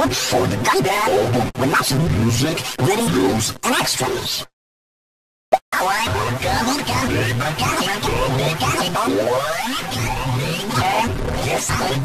Look for the Gundam album with lots of music, videos, and extras. Yes, I